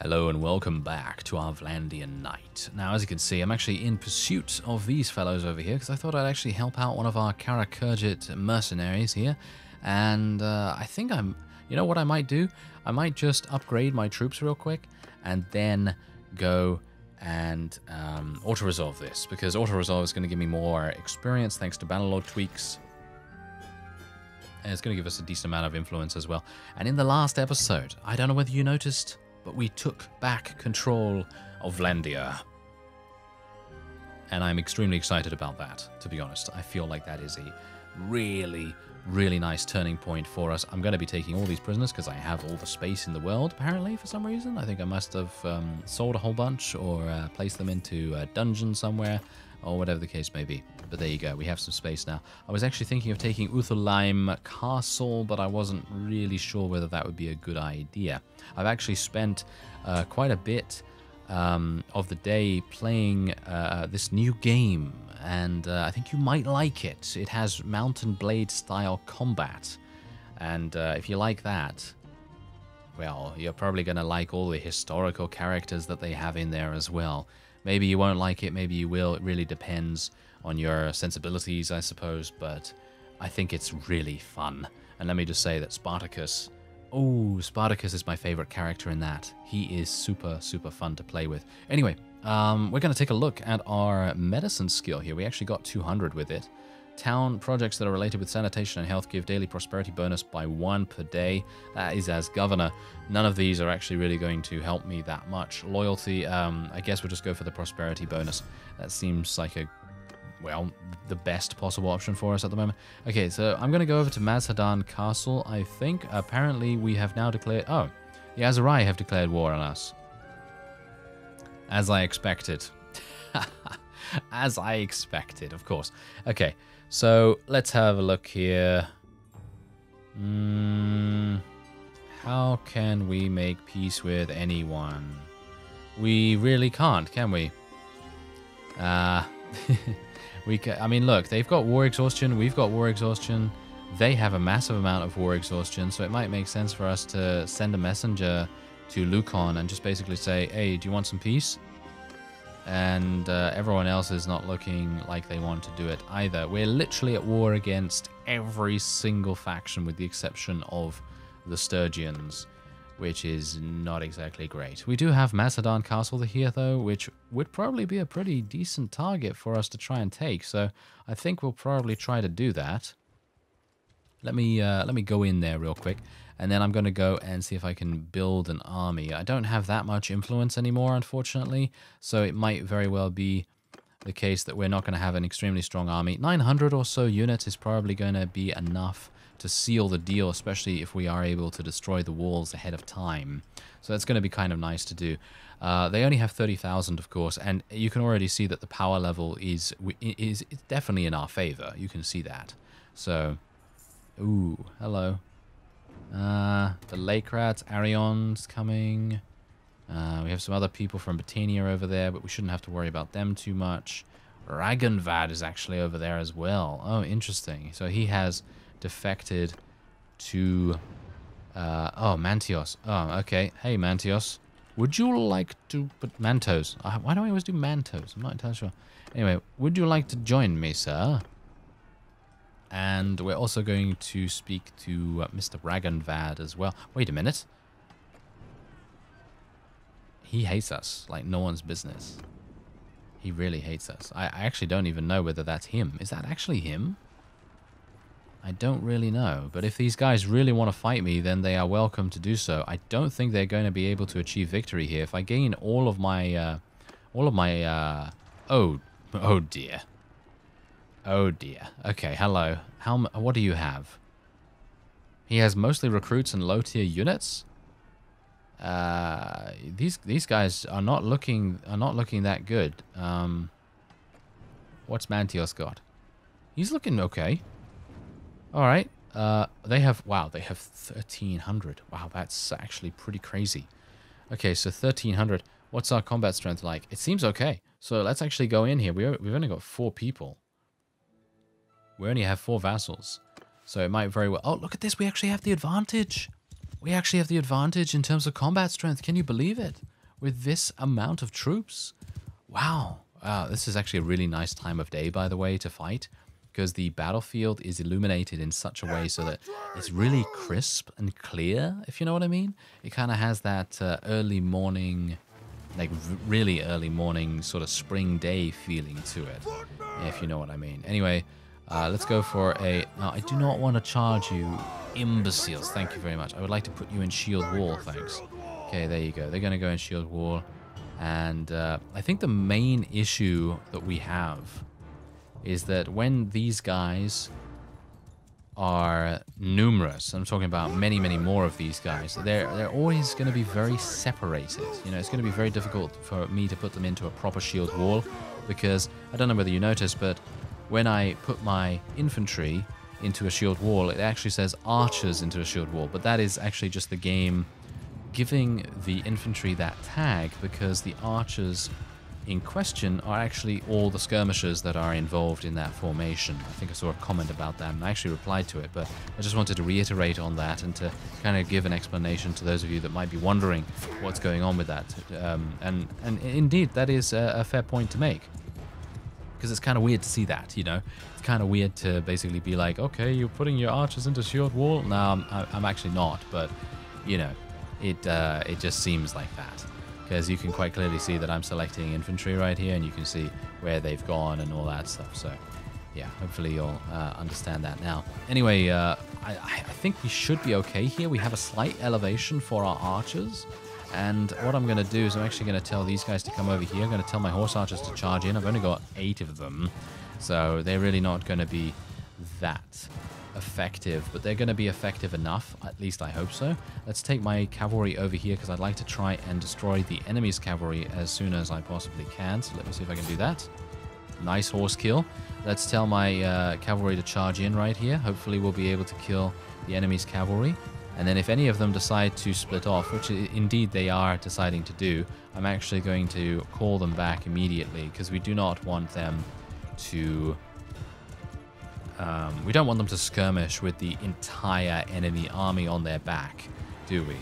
Hello and welcome back to our Vlandian Knight. Now, as you can see, I'm actually in pursuit of these fellows over here because I thought I'd actually help out one of our Karakhergit mercenaries here. And uh, I think I'm, you know what I might do? I might just upgrade my troops real quick and then go and um, auto-resolve this because auto-resolve is going to give me more experience thanks to Battle Bannerlord tweaks. And it's going to give us a decent amount of influence as well. And in the last episode, I don't know whether you noticed, but we took back control of Vlandia. And I'm extremely excited about that, to be honest. I feel like that is a really, really nice turning point for us. I'm going to be taking all these prisoners because I have all the space in the world, apparently, for some reason. I think I must have um, sold a whole bunch or uh, placed them into a dungeon somewhere or whatever the case may be. But there you go, we have some space now. I was actually thinking of taking Uthulheim Castle, but I wasn't really sure whether that would be a good idea. I've actually spent uh, quite a bit um, of the day playing uh, this new game, and uh, I think you might like it. It has Mount and Blade style combat, and uh, if you like that, well, you're probably going to like all the historical characters that they have in there as well. Maybe you won't like it, maybe you will. It really depends on your sensibilities, I suppose, but I think it's really fun. And let me just say that Spartacus, oh, Spartacus is my favorite character in that. He is super, super fun to play with. Anyway, um, we're going to take a look at our medicine skill here. We actually got 200 with it. Town projects that are related with sanitation and health give daily prosperity bonus by one per day. That is as governor. None of these are actually really going to help me that much. Loyalty, um, I guess we'll just go for the prosperity bonus. That seems like a, well, the best possible option for us at the moment. Okay, so I'm going to go over to Mazhadan Castle, I think. Apparently we have now declared, oh, the Aserai have declared war on us. As I expected. As I expected, of course. Okay, so let's have a look here. Mm, how can we make peace with anyone? We really can't, can we? Uh, we ca I mean, look, they've got war exhaustion. We've got war exhaustion. They have a massive amount of war exhaustion, so it might make sense for us to send a messenger to Lucon and just basically say, hey, do you want some peace? And uh, everyone else is not looking like they want to do it either. We're literally at war against every single faction with the exception of the Sturgians, which is not exactly great. We do have Macedon Castle here, though, which would probably be a pretty decent target for us to try and take, so I think we'll probably try to do that. Let me uh, let me go in there real quick, and then I'm going to go and see if I can build an army. I don't have that much influence anymore, unfortunately, so it might very well be the case that we're not going to have an extremely strong army. 900 or so units is probably going to be enough to seal the deal, especially if we are able to destroy the walls ahead of time. So that's going to be kind of nice to do. Uh, they only have 30,000, of course, and you can already see that the power level is, is, is definitely in our favor. You can see that. So Ooh, hello. Uh, the Lake Rats, Arion's coming. Uh, we have some other people from Battania over there, but we shouldn't have to worry about them too much. Ragenvad is actually over there as well. Oh, interesting. So he has defected to... Uh, oh, Mantios. Oh, okay. Hey, Mantios. Would you like to... But Mantos. Uh, why do I always do Mantos? I'm not entirely sure. Anyway, would you like to join me, sir? And we're also going to speak to uh, Mr. Ragenvad as well. Wait a minute. He hates us like no one's business. He really hates us. I, I actually don't even know whether that's him. Is that actually him? I don't really know. But if these guys really want to fight me, then they are welcome to do so. I don't think they're going to be able to achieve victory here. If I gain all of my... Uh, all of my... Uh, oh, oh dear. Oh dear. Okay, hello. How what do you have? He has mostly recruits and low tier units. Uh, these these guys are not looking are not looking that good. Um, what's Mantios got? He's looking okay. All right. Uh, they have wow. They have thirteen hundred. Wow, that's actually pretty crazy. Okay, so thirteen hundred. What's our combat strength like? It seems okay. So let's actually go in here. We we've only got four people. We only have four vassals. So it might very well... Oh, look at this. We actually have the advantage. we actually have the advantage in terms of combat strength. Can you believe it? With this amount of troops? Wow. Uh, this is actually a really nice time of day, by the way, to fight because the battlefield is illuminated in such a way so that it's really crisp and clear, if you know what I mean. It kind of has that uh, early morning, like really early morning sort of spring day feeling to it, if you know what I mean. Anyway, uh, let's go for a... Now, I do not want to charge you, imbeciles. Thank you very much. I would like to put you in shield wall, thanks. Okay, there you go. They're going to go in shield wall. And uh, I think the main issue that we have is that when these guys are numerous, I'm talking about many, many more of these guys, they're, they're always going to be very separated. You know, it's going to be very difficult for me to put them into a proper shield wall because, I don't know whether you noticed, but when I put my infantry into a shield wall, it actually says archers into a shield wall, but that is actually just the game giving the infantry that tag because the archers in question are actually all the skirmishers that are involved in that formation. I think I saw a comment about that and I actually replied to it, but I just wanted to reiterate on that and to kind of give an explanation to those of you that might be wondering what's going on with that. Um, and, and indeed, that is a, a fair point to make because it's kind of weird to see that, you know? It's kind of weird to basically be like, okay, you're putting your archers into shield wall? No, I'm, I'm actually not, but, you know, it, uh, it just seems like that because you can quite clearly see that I'm selecting infantry right here and you can see where they've gone and all that stuff. So yeah, hopefully you'll uh, understand that now. Anyway, uh, I, I, think we should be okay here. We have a slight elevation for our archers. And what I'm going to do is I'm actually going to tell these guys to come over here. I'm going to tell my horse archers to charge in. I've only got eight of them. So they're really not going to be that effective, but they're going to be effective enough. At least I hope so. Let's take my cavalry over here because I'd like to try and destroy the enemy's cavalry as soon as I possibly can. So let me see if I can do that. Nice horse kill. Let's tell my uh, cavalry to charge in right here. Hopefully we'll be able to kill the enemy's cavalry. And then if any of them decide to split off, which indeed they are deciding to do, I'm actually going to call them back immediately because we do not want them to um, we don't want them to skirmish with the entire enemy army on their back, do we?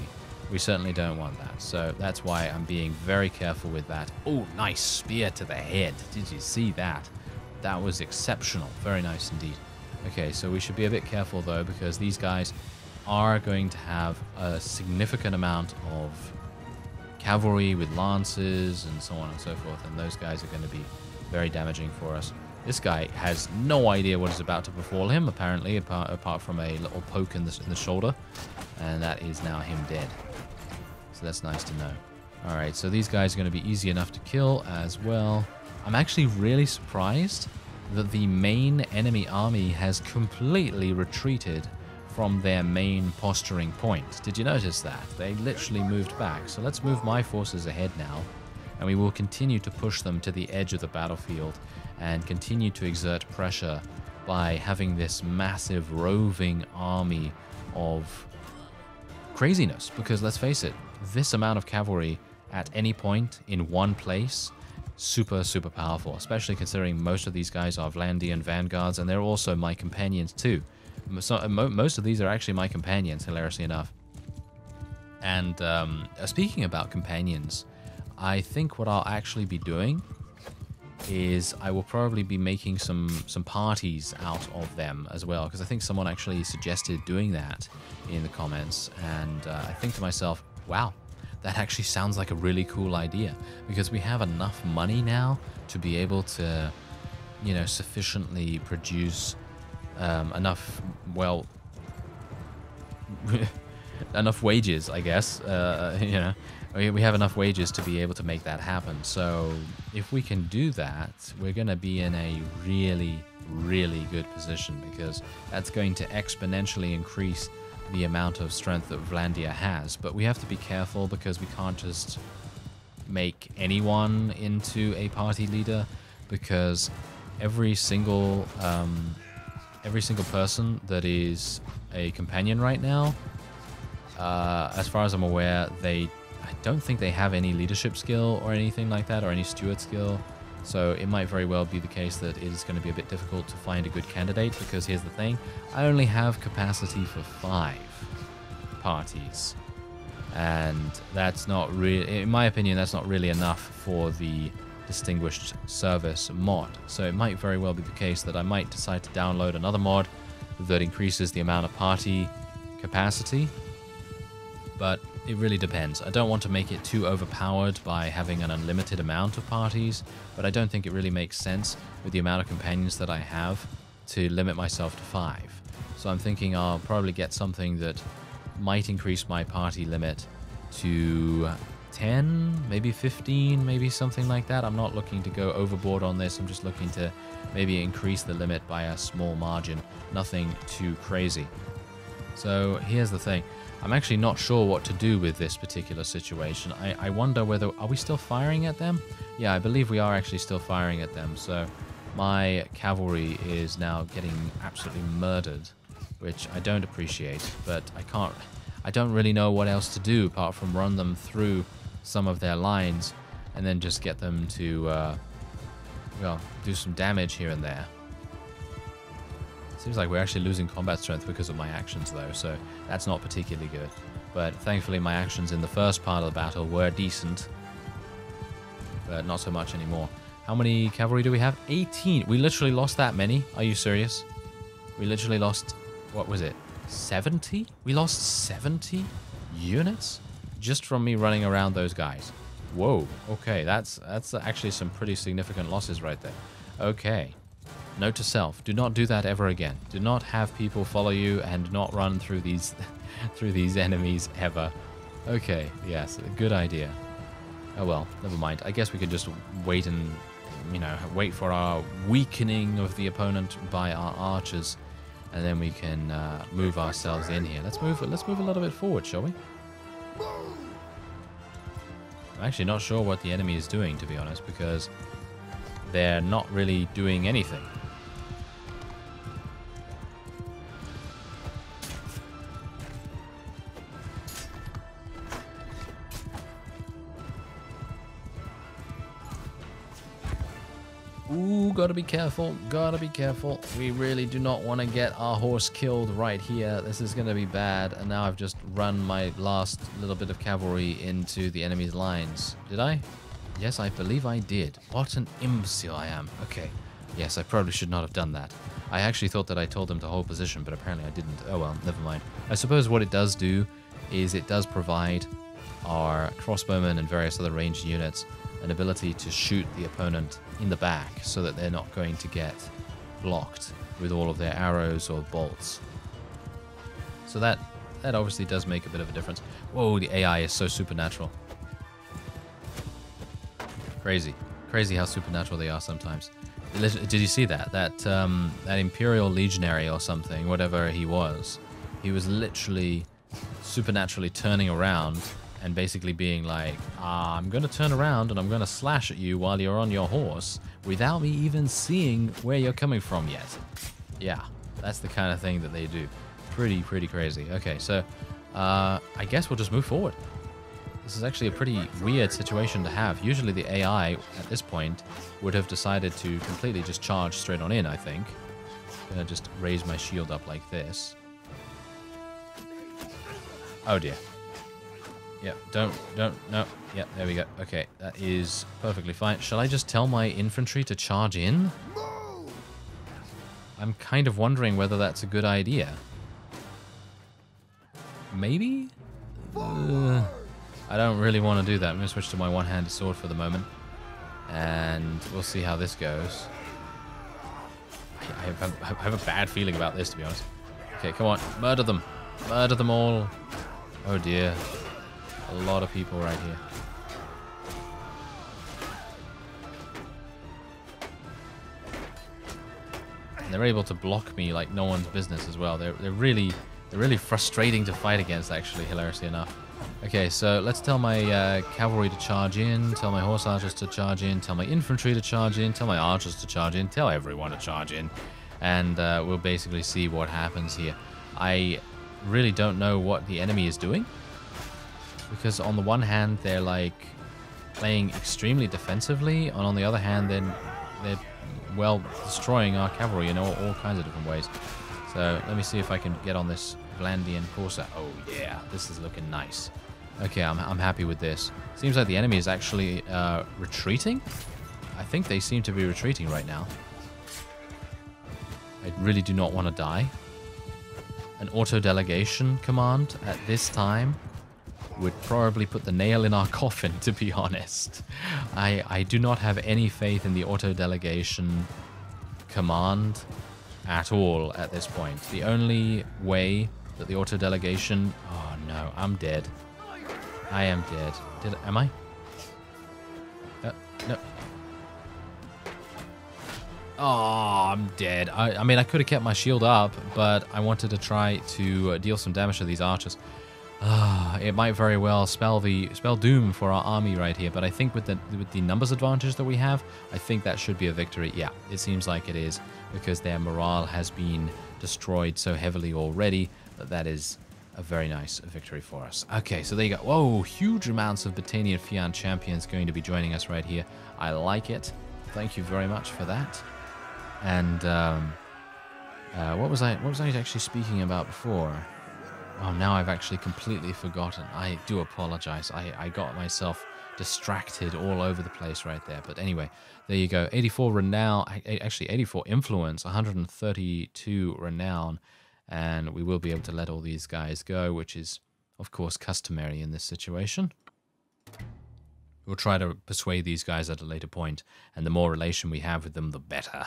We certainly don't want that. So that's why I'm being very careful with that. Oh, nice spear to the head. Did you see that? That was exceptional. Very nice indeed. Okay, so we should be a bit careful though because these guys are going to have a significant amount of cavalry with lances and so on and so forth. And those guys are going to be very damaging for us. This guy has no idea what is about to befall him, apparently, apart, apart from a little poke in the, in the shoulder. And that is now him dead. So that's nice to know. Alright, so these guys are going to be easy enough to kill as well. I'm actually really surprised that the main enemy army has completely retreated from their main posturing point. Did you notice that? They literally moved back. So let's move my forces ahead now, and we will continue to push them to the edge of the battlefield and continue to exert pressure by having this massive roving army of craziness. Because let's face it, this amount of cavalry at any point in one place, super, super powerful, especially considering most of these guys are Vlandian vanguards and they're also my companions too. So, uh, most of these are actually my companions, hilariously enough. And um, speaking about companions, I think what I'll actually be doing is I will probably be making some some parties out of them as well because I think someone actually suggested doing that in the comments and uh, I think to myself wow that actually sounds like a really cool idea because we have enough money now to be able to you know sufficiently produce um, enough well enough wages I guess uh, you know we have enough wages to be able to make that happen. So if we can do that, we're going to be in a really, really good position because that's going to exponentially increase the amount of strength that Vlandia has. But we have to be careful because we can't just make anyone into a party leader because every single um, every single person that is a companion right now, uh, as far as I'm aware, they I don't think they have any leadership skill or anything like that, or any steward skill. So it might very well be the case that it is going to be a bit difficult to find a good candidate, because here's the thing, I only have capacity for five parties. And that's not really, in my opinion, that's not really enough for the Distinguished Service mod. So it might very well be the case that I might decide to download another mod that increases the amount of party capacity. But it really depends. I don't want to make it too overpowered by having an unlimited amount of parties, but I don't think it really makes sense with the amount of companions that I have to limit myself to five. So I'm thinking I'll probably get something that might increase my party limit to 10, maybe 15, maybe something like that. I'm not looking to go overboard on this. I'm just looking to maybe increase the limit by a small margin. Nothing too crazy. So here's the thing. I'm actually not sure what to do with this particular situation. I, I wonder whether... Are we still firing at them? Yeah, I believe we are actually still firing at them. So my cavalry is now getting absolutely murdered which I don't appreciate, but I can't, I don't really know what else to do apart from run them through some of their lines and then just get them to, uh, well, do some damage here and there. Seems like we're actually losing combat strength because of my actions though, so that's not particularly good. But thankfully my actions in the first part of the battle were decent, but not so much anymore. How many cavalry do we have? 18. We literally lost that many. Are you serious? We literally lost what was it? 70? We lost 70 units just from me running around those guys. Whoa, okay, that's that's actually some pretty significant losses right there. Okay. Note to self, do not do that ever again. Do not have people follow you and not run through these through these enemies ever. Okay, yes, good idea. Oh well, never mind. I guess we could just wait and you know, wait for our weakening of the opponent by our archers and then we can uh, move ourselves in here. Let's move. Let's move a little bit forward, shall we? I'm actually not sure what the enemy is doing, to be honest, because they're not really doing anything. Gotta be careful, gotta be careful. We really do not want to get our horse killed right here. This is gonna be bad. And now I've just run my last little bit of cavalry into the enemy's lines. Did I? Yes, I believe I did. What an imbecile I am. Okay. Yes, I probably should not have done that. I actually thought that I told them to hold position, but apparently I didn't. Oh well, never mind. I suppose what it does do is it does provide our crossbowmen and various other ranged units an ability to shoot the opponent in the back so that they're not going to get blocked with all of their arrows or bolts. So that that obviously does make a bit of a difference. Whoa, the AI is so supernatural. Crazy. Crazy how supernatural they are sometimes. Did you see that? That um, that Imperial Legionary or something, whatever he was, he was literally supernaturally turning around and basically being like, ah, I'm going to turn around and I'm going to slash at you while you're on your horse without me even seeing where you're coming from yet. Yeah, that's the kind of thing that they do. Pretty, pretty crazy. Okay, so uh, I guess we'll just move forward. This is actually a pretty weird situation to have. Usually the AI at this point would have decided to completely just charge straight on in, I think. I'm gonna just raise my shield up like this. Oh dear. Yep, don't, don't, no. Yep, there we go. Okay, that is perfectly fine. Shall I just tell my infantry to charge in? Move! I'm kind of wondering whether that's a good idea. Maybe? Uh, I don't really want to do that. I'm going to switch to my one-handed sword for the moment. And we'll see how this goes. I have, I have a bad feeling about this, to be honest. Okay, come on. Murder them. Murder them all. Oh, dear. A lot of people right here. And they're able to block me like no one's business as well. They're, they're really they're really frustrating to fight against, actually, hilariously enough. Okay, so let's tell my uh, cavalry to charge in, tell my horse archers to charge in, tell my infantry to charge in, tell my archers to charge in, tell everyone to charge in, and uh, we'll basically see what happens here. I really don't know what the enemy is doing because on the one hand they're like playing extremely defensively, and on the other hand then they're well destroying our cavalry in all, all kinds of different ways. So let me see if I can get on this Vlandian Corsa. Oh yeah, this is looking nice. Okay, I'm, I'm happy with this. Seems like the enemy is actually uh, retreating. I think they seem to be retreating right now. I really do not want to die. An auto-delegation command at this time would probably put the nail in our coffin, to be honest. I, I do not have any faith in the auto-delegation command at all at this point. The only way that the auto-delegation... Oh no, I'm dead. I am dead. Did Am I? Uh, no. Oh, I'm dead. I, I mean, I could have kept my shield up, but I wanted to try to uh, deal some damage to these archers. Ah, it might very well spell the spell doom for our army right here, but I think with the with the numbers advantage that we have, I think that should be a victory. Yeah, it seems like it is because their morale has been destroyed so heavily already that that is a very nice victory for us. Okay, so there you go. Whoa, huge amounts of Battanian Fian champions going to be joining us right here. I like it. Thank you very much for that. And um, uh, what was I what was I actually speaking about before? Oh, now I've actually completely forgotten. I do apologize. I, I got myself distracted all over the place right there. But anyway, there you go. 84 renown, actually 84 influence, 132 renown, and we will be able to let all these guys go, which is, of course, customary in this situation. We'll try to persuade these guys at a later point, and the more relation we have with them, the better.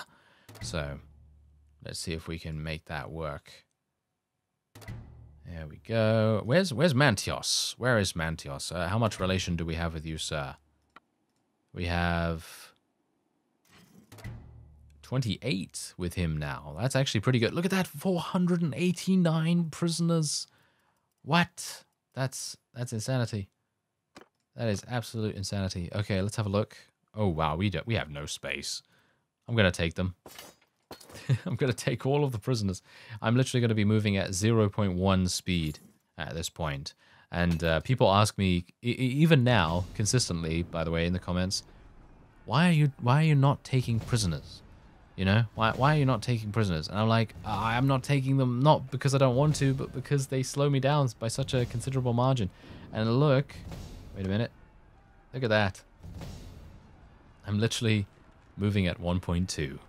So, let's see if we can make that work. There we go. Where's where's Mantios? Where is Mantios? Uh, how much relation do we have with you, sir? We have 28 with him now. That's actually pretty good. Look at that, 489 prisoners. What? That's that's insanity. That is absolute insanity. Okay, let's have a look. Oh wow, we do, we have no space. I'm gonna take them. I'm going to take all of the prisoners. I'm literally going to be moving at 0.1 speed at this point. And uh, people ask me, e even now, consistently, by the way, in the comments, why are you why are you not taking prisoners? You know, why why are you not taking prisoners? And I'm like, I'm not taking them not because I don't want to, but because they slow me down by such a considerable margin. And look, wait a minute, look at that. I'm literally moving at 1.2.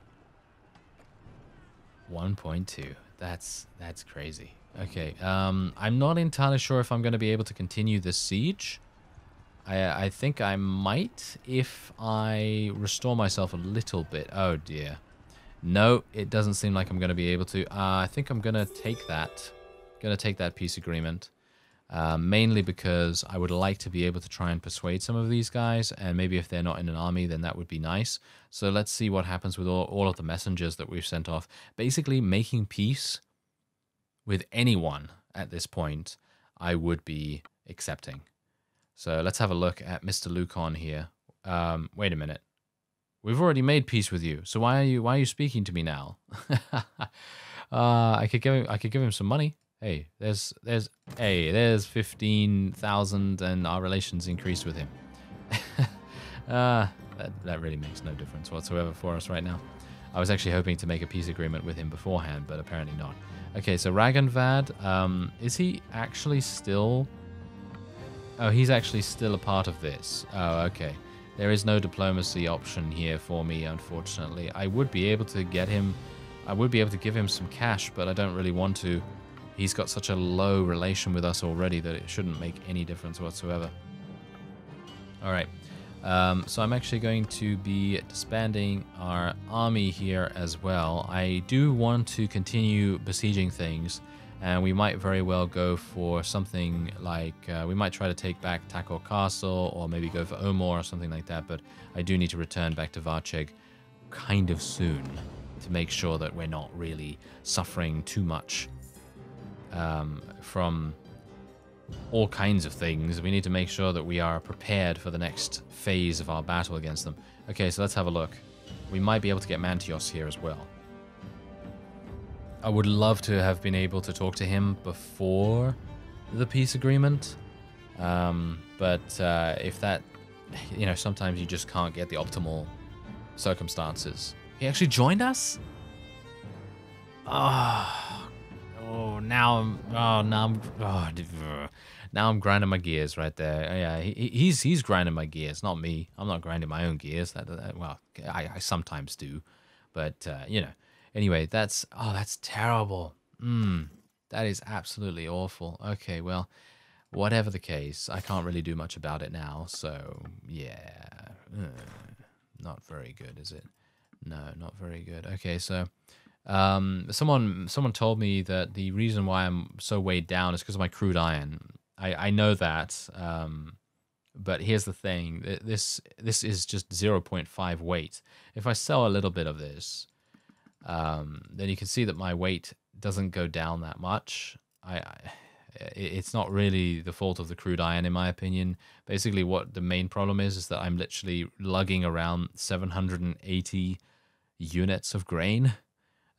1.2. That's that's crazy. Okay, um, I'm not entirely sure if I'm going to be able to continue this siege. I, I think I might if I restore myself a little bit. Oh dear. No, it doesn't seem like I'm going to be able to. Uh, I think I'm going to take that. Going to take that peace agreement. Uh, mainly because I would like to be able to try and persuade some of these guys, and maybe if they're not in an army, then that would be nice. So let's see what happens with all, all of the messengers that we've sent off. Basically, making peace with anyone at this point, I would be accepting. So let's have a look at Mr. Lucon here. Um, wait a minute. We've already made peace with you, so why are you why are you speaking to me now? uh, I could give him I could give him some money. Hey, there's, there's, hey, there's 15,000 and our relations increased with him. uh, that, that really makes no difference whatsoever for us right now. I was actually hoping to make a peace agreement with him beforehand, but apparently not. Okay, so Ragnvad, um, is he actually still... Oh, he's actually still a part of this. Oh, okay. There is no diplomacy option here for me, unfortunately. I would be able to get him... I would be able to give him some cash, but I don't really want to he's got such a low relation with us already that it shouldn't make any difference whatsoever. All right. Um, so I'm actually going to be disbanding our army here as well. I do want to continue besieging things, and we might very well go for something like uh, we might try to take back Takor Castle, or maybe go for Omor or something like that. But I do need to return back to Varcheg kind of soon to make sure that we're not really suffering too much um, from all kinds of things. We need to make sure that we are prepared for the next phase of our battle against them. Okay, so let's have a look. We might be able to get Mantios here as well. I would love to have been able to talk to him before the peace agreement. Um, but uh, if that, you know, sometimes you just can't get the optimal circumstances. He actually joined us? Ah. Oh, now I'm, oh, now I'm, oh, now I'm grinding my gears right there. Oh, yeah, he, he's he's grinding my gears, not me. I'm not grinding my own gears. That, that well, I, I sometimes do, but uh, you know. Anyway, that's oh, that's terrible. Mm, that is absolutely awful. Okay, well, whatever the case, I can't really do much about it now. So yeah, uh, not very good, is it? No, not very good. Okay, so um, someone someone told me that the reason why I'm so weighed down is because of my crude iron. I I know that. Um, but here's the thing: this this is just 0.5 weight. If I sell a little bit of this, um, then you can see that my weight doesn't go down that much. I, I it's not really the fault of the crude iron in my opinion basically what the main problem is is that i'm literally lugging around 780 units of grain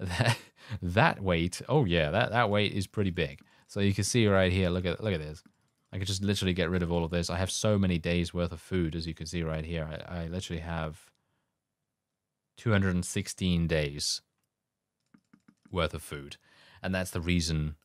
that that weight oh yeah that that weight is pretty big. So you can see right here look at look at this. I could just literally get rid of all of this. I have so many days worth of food as you can see right here. I, I literally have 216 days worth of food. And that's the reason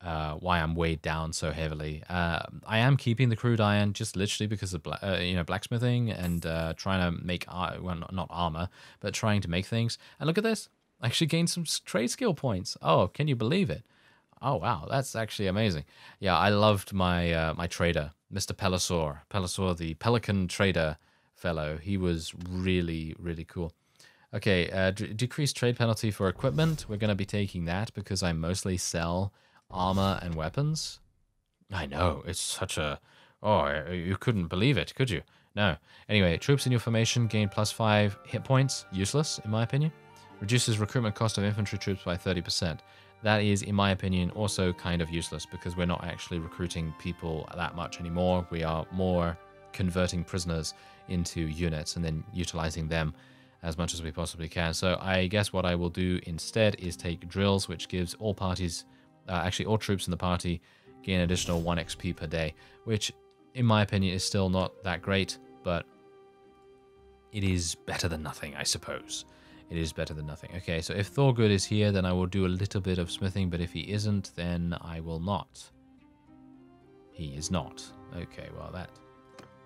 uh, why I'm weighed down so heavily. Uh, I am keeping the crude iron just literally because of uh, you know blacksmithing and uh, trying to make well not armor, but trying to make things. And look at this, actually gained some trade skill points. Oh, can you believe it? Oh wow, that's actually amazing. Yeah, I loved my uh, my trader, Mr. Pelisor. Pelisor, the Pelican trader fellow. He was really really cool. Okay, uh, decreased trade penalty for equipment. We're going to be taking that because I mostly sell armor and weapons. I know, it's such a... Oh, you couldn't believe it, could you? No. Anyway, troops in your formation gain plus 5 hit points. Useless, in my opinion. Reduces recruitment cost of infantry troops by 30%. That is, in my opinion, also kind of useless because we're not actually recruiting people that much anymore. We are more converting prisoners into units and then utilizing them as much as we possibly can. So I guess what I will do instead is take drills, which gives all parties uh, actually all troops in the party gain additional 1 XP per day, which in my opinion is still not that great, but it is better than nothing, I suppose. It is better than nothing. Okay, so if Thorgood is here, then I will do a little bit of smithing, but if he isn't, then I will not. He is not. Okay, well, that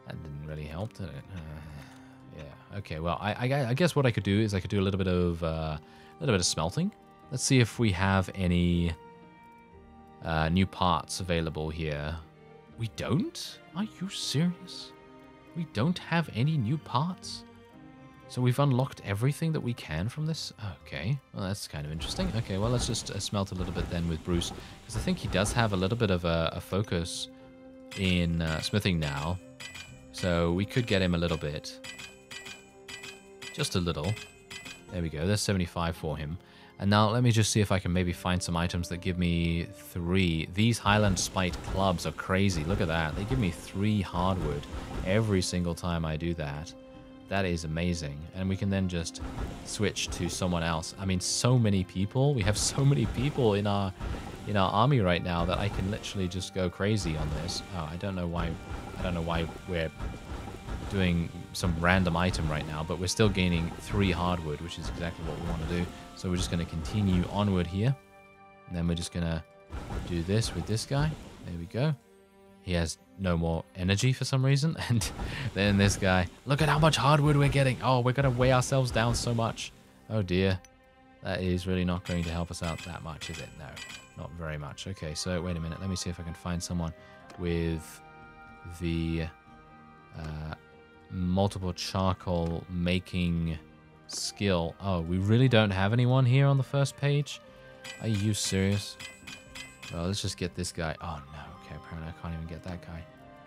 that didn't really help, did it? Uh, yeah, okay, well, I, I, I, guess what I could do is I could do a little bit of, uh, a little bit of smelting. Let's see if we have any uh, new parts available here. We don't? Are you serious? We don't have any new parts? So we've unlocked everything that we can from this? Okay, well that's kind of interesting. Okay, well let's just uh, smelt a little bit then with Bruce. Because I think he does have a little bit of a, a focus in uh, smithing now. So we could get him a little bit. Just a little. There we go, there's 75 for him. And now let me just see if I can maybe find some items that give me three. These Highland Spite clubs are crazy. Look at that. They give me three hardwood every single time I do that. That is amazing. And we can then just switch to someone else. I mean, so many people. We have so many people in our in our army right now that I can literally just go crazy on this. Oh, I don't know why I don't know why we're doing some random item right now, but we're still gaining three hardwood, which is exactly what we want to do. So we're just going to continue onward here. And then we're just going to do this with this guy. There we go. He has no more energy for some reason. And then this guy, look at how much hardwood we're getting. Oh, we're going to weigh ourselves down so much. Oh dear. That is really not going to help us out that much, is it? No, not very much. Okay, so wait a minute. Let me see if I can find someone with the uh, multiple charcoal making skill. Oh, we really don't have anyone here on the first page? Are you serious? Well, let's just get this guy. Oh, no. Okay, apparently I can't even get that guy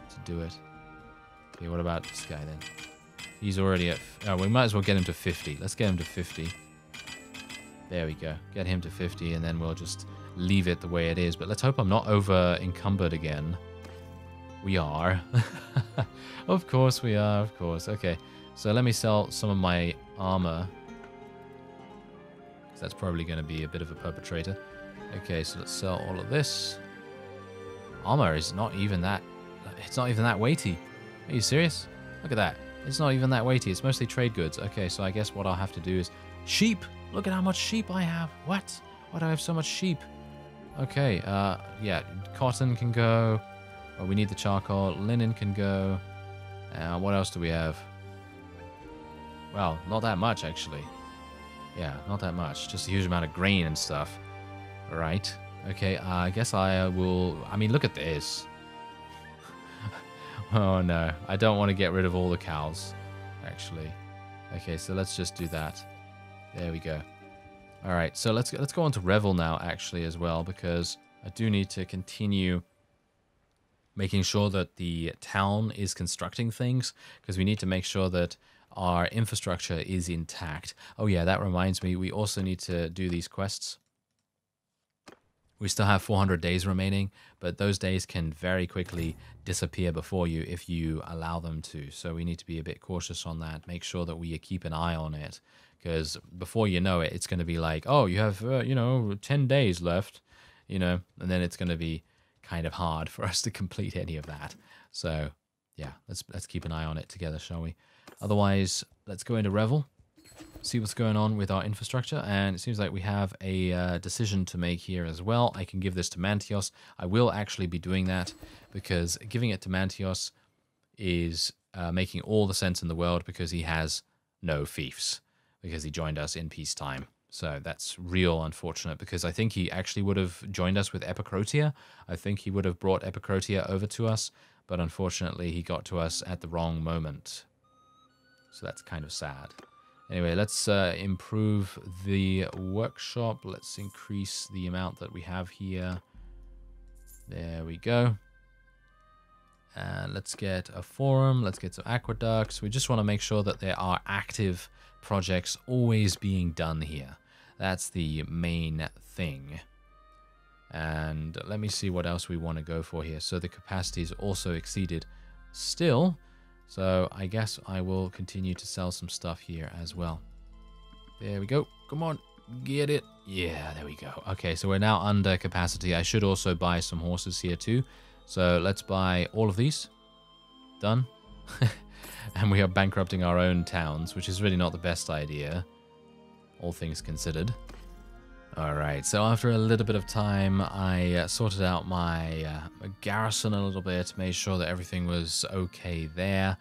to do it. Okay, what about this guy then? He's already at... Oh, we might as well get him to 50. Let's get him to 50. There we go. Get him to 50, and then we'll just leave it the way it is. But let's hope I'm not over encumbered again. We are. of course we are, of course. Okay, so let me sell some of my armor. That's probably going to be a bit of a perpetrator. Okay, so let's sell all of this. Armor is not even that... It's not even that weighty. Are you serious? Look at that. It's not even that weighty. It's mostly trade goods. Okay, so I guess what I'll have to do is... Sheep! Look at how much sheep I have. What? Why do I have so much sheep? Okay, uh, yeah, cotton can go. Well, we need the charcoal. Linen can go. Uh, what else do we have? Well, not that much, actually. Yeah, not that much. Just a huge amount of grain and stuff. Right. Okay, I guess I will... I mean, look at this. oh, no. I don't want to get rid of all the cows, actually. Okay, so let's just do that. There we go. All right, so let's let's go on to Revyl now, actually, as well, because I do need to continue making sure that the town is constructing things, because we need to make sure that our infrastructure is intact. Oh yeah, that reminds me, we also need to do these quests. We still have 400 days remaining, but those days can very quickly disappear before you if you allow them to. So we need to be a bit cautious on that. Make sure that we keep an eye on it because before you know it, it's going to be like, oh, you have, uh, you know, 10 days left, you know, and then it's going to be kind of hard for us to complete any of that. So yeah, let's let's keep an eye on it together, shall we? Otherwise, let's go into Revyl see what's going on with our infrastructure. And it seems like we have a uh, decision to make here as well. I can give this to Mantios. I will actually be doing that because giving it to Mantios is uh, making all the sense in the world because he has no fiefs because he joined us in peacetime. So that's real unfortunate because I think he actually would have joined us with Epicrotea. I think he would have brought Epicrotea over to us, but unfortunately he got to us at the wrong moment. So that's kind of sad. Anyway, let's uh, improve the workshop. Let's increase the amount that we have here. There we go. And let's get a forum. Let's get some aqueducts. We just want to make sure that there are active projects always being done here. That's the main thing. And let me see what else we want to go for here. So the capacity is also exceeded still. So I guess I will continue to sell some stuff here as well. There we go. Come on, get it. Yeah, there we go. Okay, so we're now under capacity. I should also buy some horses here too. So let's buy all of these. Done. and we are bankrupting our own towns, which is really not the best idea, all things considered. Alright, so after a little bit of time, I uh, sorted out my uh, garrison a little bit, made sure that everything was okay there,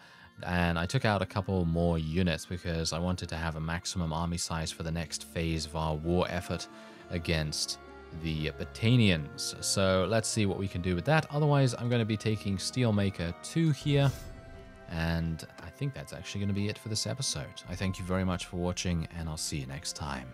and I took out a couple more units because I wanted to have a maximum army size for the next phase of our war effort against the Battanians. So let's see what we can do with that. Otherwise, I'm going to be taking Steelmaker 2 here, and I think that's actually going to be it for this episode. I thank you very much for watching, and I'll see you next time.